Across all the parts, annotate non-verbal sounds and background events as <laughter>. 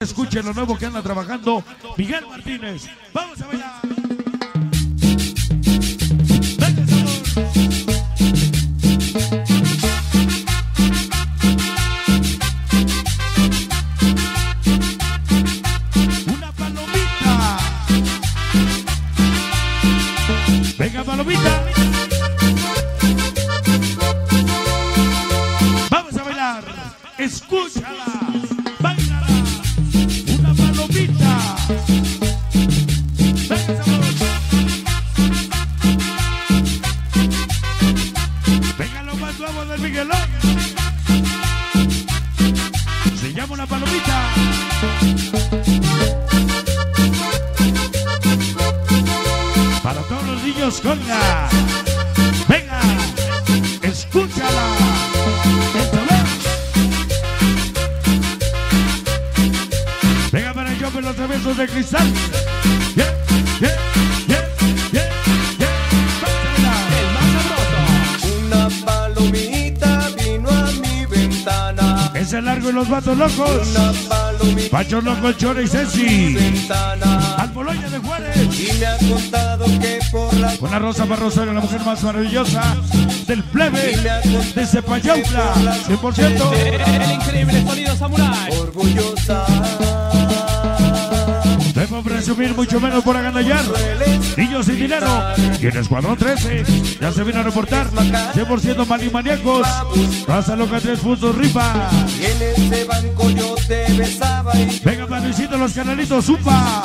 Escuchen lo nuevo que anda trabajando Miguel Martínez. Vamos a bailar. Una palomita. Venga, palomita. Del Miguelón. Se llama una palomita. Para todos los niños con la. Venga, escúchala. Venga para yo con los traviesos de cristal. Yeah, largo y los vatos locos. Una palomita Pacho Loco, Chore y Ceci. Al Boloña de Juárez. Y me ha contado que por la Con la Rosa Barrosario, la mujer más maravillosa del plebe de Cepayauta. 100%. El increíble sonido samurai. orgullosa Debo presumir mucho menos por agandallar. Niños sin dinero. Y el Escuadrón 13 ya se vino a reportar. 100% manimaníacos. Raza loca 3 puntos rifa. y en ese banco yo te besaba y Venga, Luisito, los canalitos, upa.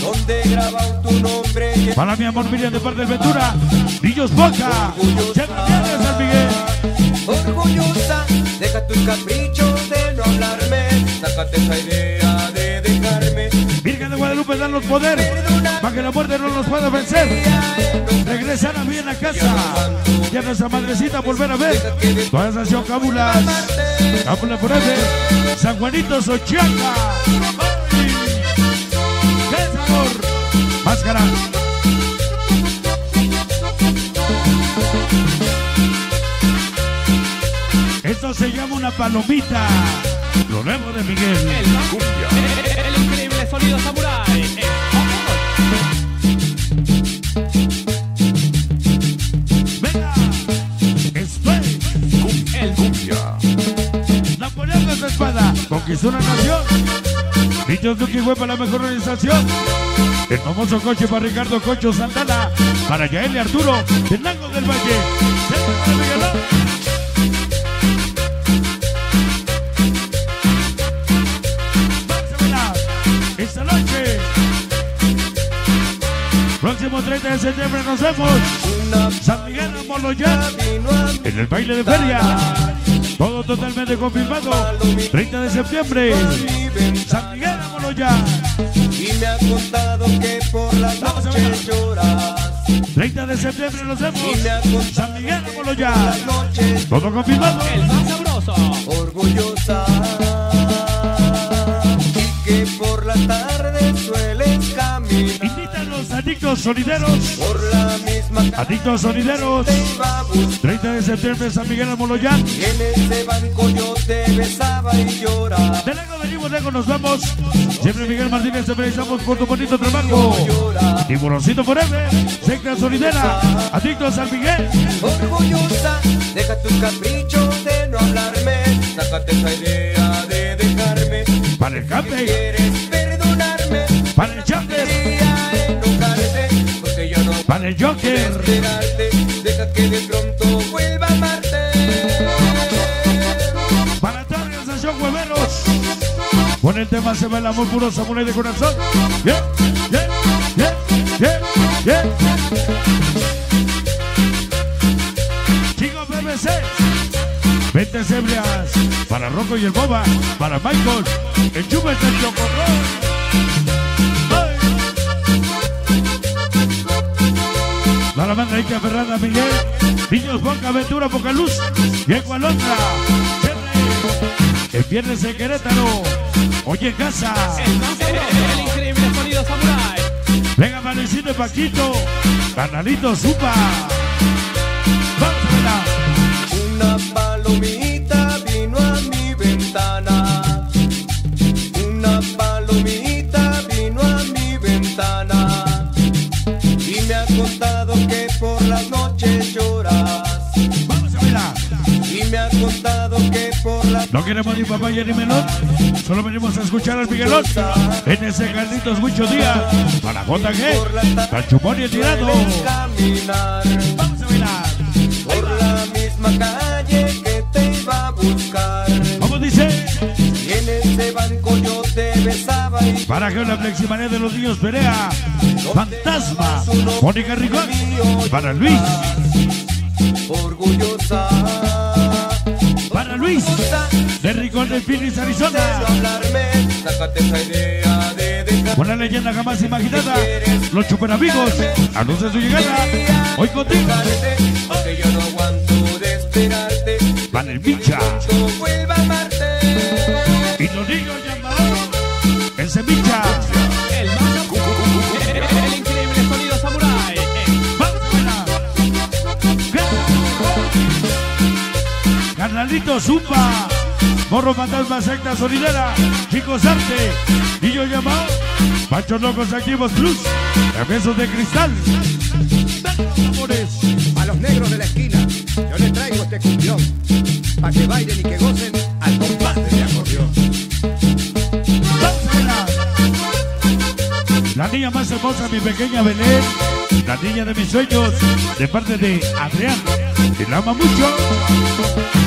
donde grabado tu nombre Para mi amor Miriam de parte del Ventura. Niños Boca. Vienes, San Miguel. orgullosa deja tus caprichos de no hablarme sácate esa idea danos poder. Para que la muerte no nos pueda vencer. Regresar a bien a casa. Y a nuestra madrecita volver a ver. Toda esa nación Cábulas. Cábula Forever. San Juanito Sochiaca. ¡Qué sabor! Máscara. Esto se llama una palomita. Lo nuevo de Miguel. El La mejor organización. El famoso coche para Ricardo Cocho Santana. Para Yael y Arturo, del Valle. Centro de Miguelón. Vamos a bailar esta noche. Próximo 30 de septiembre nos vemos. San Miguel de Moloyán. vino a mi En el baile de feria. Todo totalmente confirmado. 30 de septiembre. San Miguel Moloyán. y me ha contado que por la noche lloras 30 de septiembre nos vemos. y me ha contado San Miguel noches Todo confirmado. El más sabroso. orgullosa y que por la tarde sueles caminar Invita a los adictos sonideros. por la Adictos sonideros. te iba a buscar 30 de septiembre San Miguel de Moloyán. en ese banco yo te besaba y lloraba De lejos venimos, lejos nos vamos. Siempre Miguel Martínez te felicitamos por tu bonito trabajo. Tiburoncito Forever. Secta sonidera. Adictos San Miguel. orgullosa deja tus caprichos de no hablarme sácate esa idea de dejarme Para el campe. Para el Joker. deja que de pronto vuelva a amarte Para la organización Hueveros. Con el tema se va el amor puro samurái de corazón. Yeah, yeah, yeah, yeah, yeah. Chicos BBC. Ventes ebrias. Para Rocco y el Boba. Para Michael. El Chubes del Chocorrón. La banda Ica Ferrada Miguel. Niños Boca Aventura Poca Luz. Y Ecualontra. El viernes en Querétaro. Hoy en casa. El increíble sonido samurai. Venga, y Paquito. Canalito Supa. No queremos ni papaya ni melón, solo venimos a escuchar al Miguelón. En ese Carlitos mucho día. Para JG, para Chupón y el tirado. Caminar Vamos a bailar. por la misma calle que te iba a buscar. ¿Cómo dice? Y en ese banco yo te besaba y Para que la fleximanía de los niños Perea, Fantasma, Mónica Ricón, para Luis, Ricón de Phoenix, Arizona. Una leyenda jamás imaginada, los chuperamigos, anuncia su llegada, hoy contigo, yo no aguanto de esperarte. para el Micha, y los niños llamados, ese Micha, El El increíble sonido samurai. Carnalito Zumba, Morro Fantasma Secta Sonidera, Chicos Arte, Niño Llamado, Pachos Locos Activos Plus, Besos de Cristal. Amores, A los negros de la esquina, yo les traigo este cumbión, para que bailen y que gocen al compás de mi acordeón. vamos a bailar. La niña más hermosa, mi pequeña Belén, la niña de mis sueños, de parte de Adrián, que la ama mucho.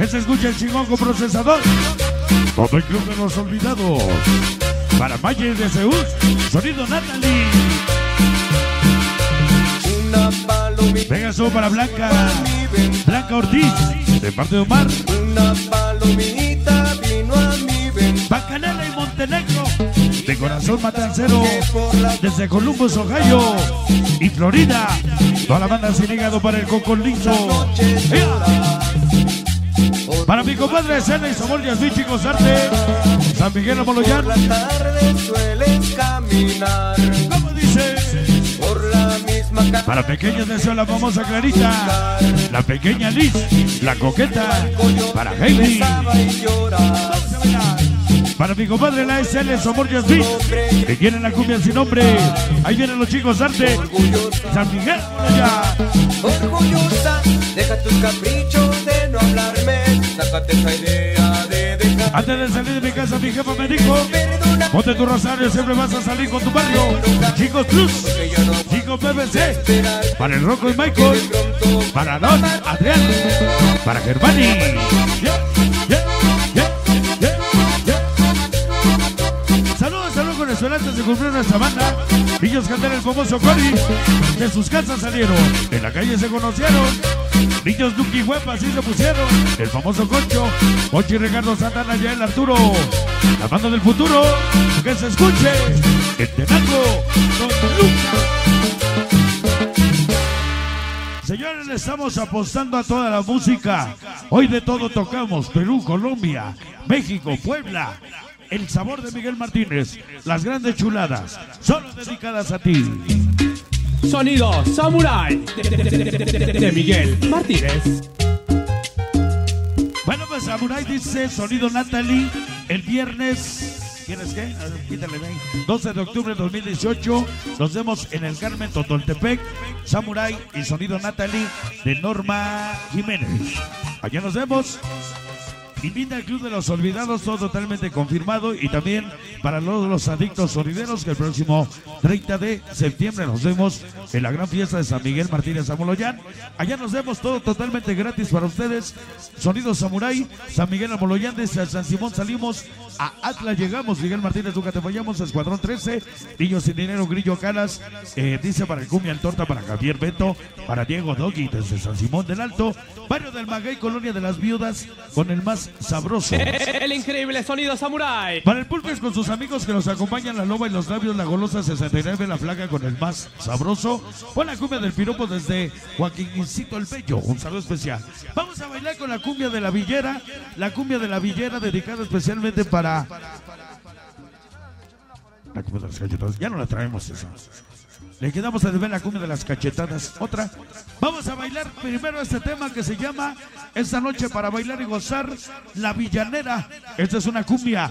Que se escucha el chingón con procesador. Todo el club de los olvidados. Para Mayer de Seúl, sonido Natalie. Una palomita Venga, eso para Blanca. Blanca Ortiz, de parte de Omar. Una palomita vino a mi ventana. Bacanela y Montenegro, de corazón matancero. Desde Columbus, Ohio y Florida. Toda la banda sin hígado para el coco noche ¡Ea! Para mi compadre Cena y Sabor Yasmín Chicos Arte. San Miguel Amoloyán. por la tarde sueles caminar. ¿Cómo dice? Por la misma calle. Para pequeños deseo la famosa Clarita. La pequeña Liz. La coqueta. Para Heidi. Para mi compadre la SL Somor Yasmín. Que quieren la cumbia sin nombre. Ahí vienen los chicos Arte. San Miguel orgullosa, deja tus caprichos de no hablarme. Sácate esa idea de dejar. Antes de salir de mi casa, mi jefa me dijo: Ponte tu rosario, siempre vas a salir con tu barrio. Chicos Plus, chicos BBC, esperar. para el Rocco y Michael, para Don, Adrián, para Germani. De cumplir nuestra banda. Niños cantar el famoso Cori. De sus casas salieron, en la calle se conocieron. Niños Duki Huepa así se pusieron. El famoso Concho, Ochi Ricardo Santana, ya el Arturo. La banda del futuro, que se escuche. El Tenango Luca. Señores, le estamos apostando a toda la música. Hoy de todo tocamos. Perú, Colombia, México, Puebla. El sabor de Miguel Martínez. Las grandes chuladas. Solo dedicadas a ti. Sonido Samurai de, de- de- de- de- de Miguel Martínez. Bueno, pues Samurai dice sonido Natalie el viernes. ¿Quieres qué? Quítale ahí. 12 de octubre de 2018. Nos vemos en el Carmen Totoltepec. Samurai y sonido Natalie de Norma Jiménez. Allá nos vemos. Invita al Club de los Olvidados, todo totalmente confirmado. Y también para todos los adictos sonideros, que el próximo 30 de septiembre nos vemos en la gran fiesta de San Miguel Martínez Amoloyán. Allá nos vemos todo totalmente gratis para ustedes. Sonido Samurai, San Miguel Amoloyán, desde San Simón salimos. A Atlas llegamos, Miguel Martínez, nunca te fallamos, Escuadrón 13, Niños sin Dinero, Grillo Calas, eh, dice para el Cumbia el Torta, para Javier Beto, para Diego Doggy desde San Simón del Alto, Barrio del Maguey, Colonia de las Viudas, con el más sabroso. <laughs> El increíble sonido Samurai. Para el Pulpes con sus amigos que nos acompañan, la loba y los labios, la golosa 69, la flaca con el más sabroso. Con la cumbia del piropo desde Joaquincito el Bello, un saludo especial. Vamos a bailar con la cumbia de la villera, la cumbia de la villera dedicada especialmente para... La cumbia de las cachetadas, ya no la traemos esa. Le quedamos a deber la cumbia de las cachetadas. Otra. Vamos a bailar primero este tema que se llama Esta noche para bailar y gozar la villanera. Esta es una cumbia